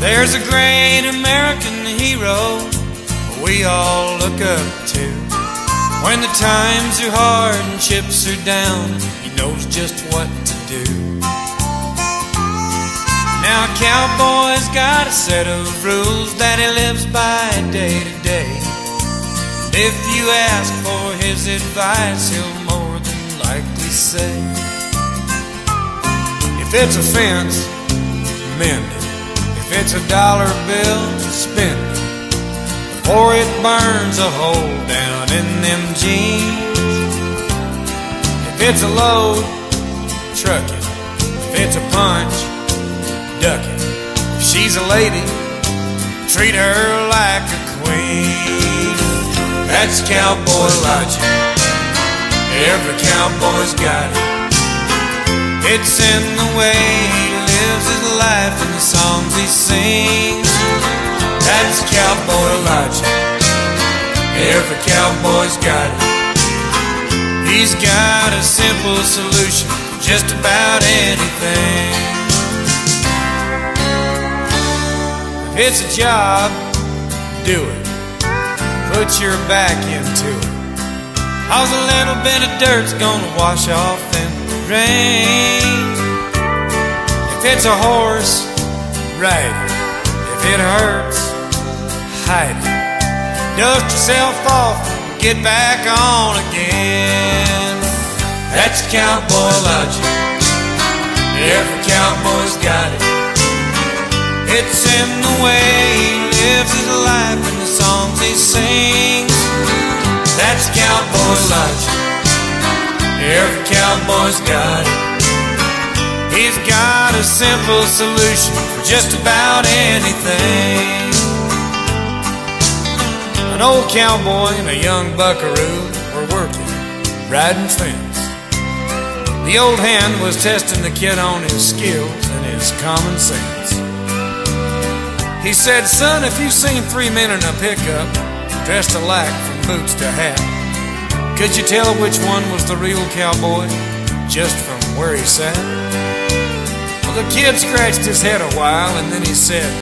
There's a great American hero we all look up to. When the times are hard and chips are down, he knows just what to do. Now, a cowboy's got a set of rules that he lives by day to day. If you ask for his advice, he'll more than likely say, If it's a fence, mend it. If it's a dollar bill, spend it. Before it burns a hole down in them jeans. If it's a load, truck it. If it's a punch, duck it. If she's a lady, treat her like a queen. That's cowboy logic. Every cowboy's got it. It's in the way life and the songs he sings. That's cowboy logic. Every cowboy's got it. He's got a simple solution just about anything. If it's a job, do it. Put your back into it. Cause a little bit of dirt's gonna wash off in the rain. If it's a horse, ride it. If it hurts, hide it. Dust yourself off, get back on again. That's cowboy logic. Every cowboy's got it. It's in the way he lives his life and the songs he sings. That's cowboy logic. Every cowboy's got it. He's got a simple solution for just about anything. An old cowboy and a young buckaroo were working, riding fence. The old hand was testing the kid on his skills and his common sense. He said, Son, if you've seen three men in a pickup dressed alike from boots to hat, could you tell which one was the real cowboy just from where he sat? The kid scratched his head a while and then he said,